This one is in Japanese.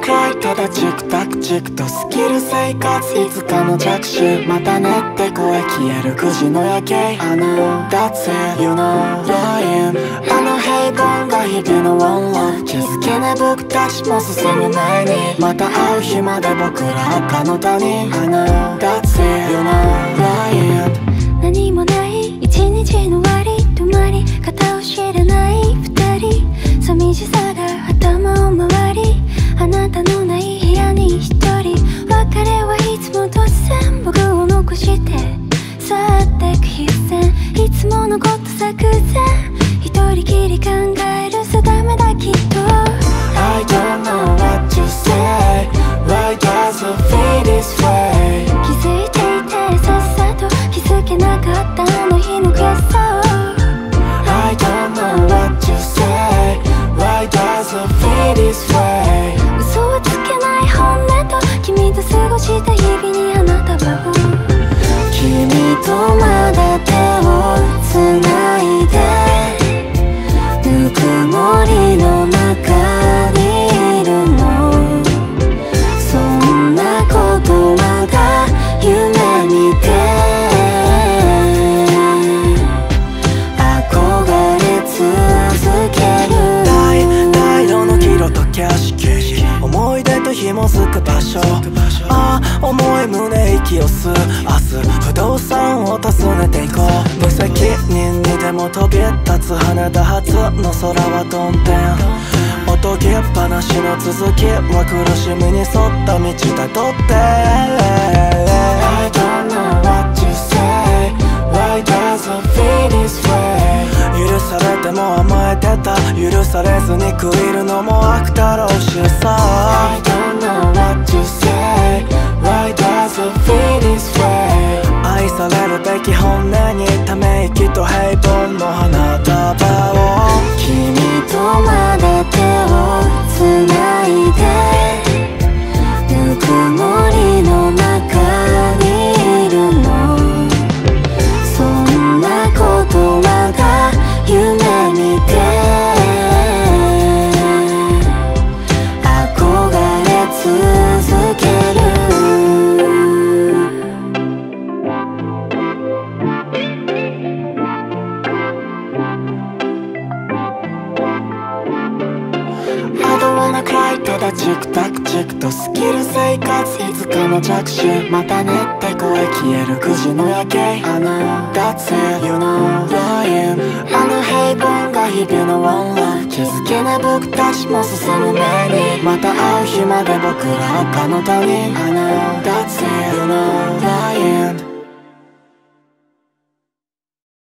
高いただチクタクチクとスキル生活いつかの着手またねって声消える9時の夜景 I know that's it you know lying あの平凡が日々の one love 気づけない僕たちも進む前にまた会う日まで僕ら赤の他人 I know that's it you know lying 何もない一日の終わり止まり方を知らない二人。寂しさが頭を回りあなたのない部屋に一人。別れはいつも突然僕を残して。去ってく必然。いつものこと探る過ごした日々思い出と紐づく場所。ああ重い胸息を吸う。明日不動産を訪ねていこう。無責任にでも飛び立つ羽田発の空はどんでん。おとぎ話の続きは苦しみに沿った道たどって。I don't know what to say. Why does it feel this way 許されても甘えてた。許されずに食いるのも悪だろうしさため息 I don't wanna cry ただチクタクチクとスキル生活いつかの着手またねって声消える9時の夜景 I know that's it you know lying. あの平凡が日々の one love 気づけない僕たちも進む前に。また会う日まで僕ら赤の他人 I know that's it you know lying.